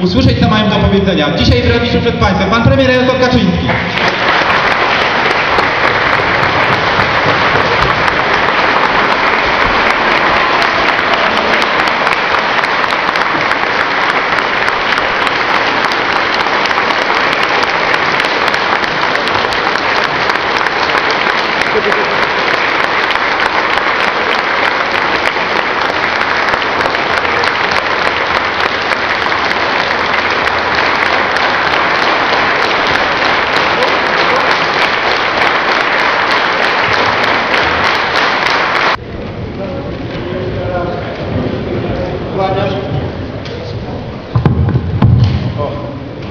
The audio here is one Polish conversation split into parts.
usłyszeć, co mają do powiedzenia. Dzisiaj w przed Państwem Pan Premier Jarosław Kaczyński. O,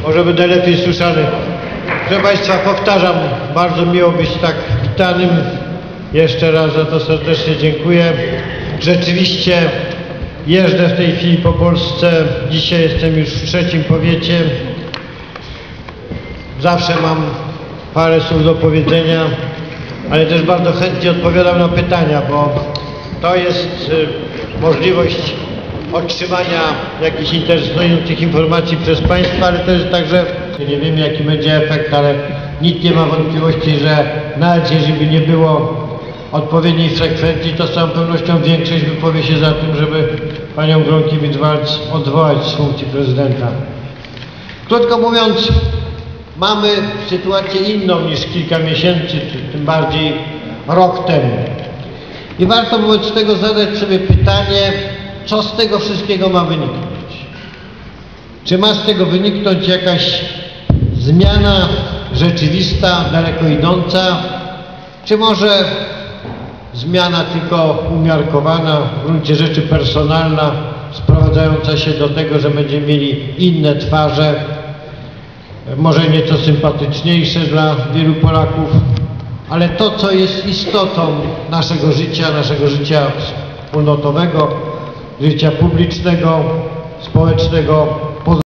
może będę lepiej słyszany. Proszę Państwa, powtarzam, bardzo miło być tak witanym. Jeszcze raz za to serdecznie dziękuję. Rzeczywiście jeżdżę w tej chwili po Polsce. Dzisiaj jestem już w trzecim powiecie. Zawsze mam parę słów do powiedzenia, ale też bardzo chętnie odpowiadam na pytania, bo to jest y, możliwość otrzymania jakichś interesujących informacji przez Państwa, ale jest także, nie wiem jaki będzie efekt, ale nikt nie ma wątpliwości, że nawet jeżeli by nie było odpowiedniej frekwencji, to z całą pewnością większość wypowie się za tym, żeby panią Gronkiewicz-Waltz odwołać z funkcji prezydenta. Krótko mówiąc, mamy sytuację inną niż kilka miesięcy, czy tym bardziej rok temu. I warto wobec tego zadać sobie pytanie, co z tego wszystkiego ma wyniknąć. Czy ma z tego wyniknąć jakaś zmiana rzeczywista, daleko idąca, czy może zmiana tylko umiarkowana, w gruncie rzeczy personalna, sprowadzająca się do tego, że będziemy mieli inne twarze, może nieco sympatyczniejsze dla wielu Polaków, ale to, co jest istotą naszego życia, naszego życia wspólnotowego, życia publicznego, społecznego,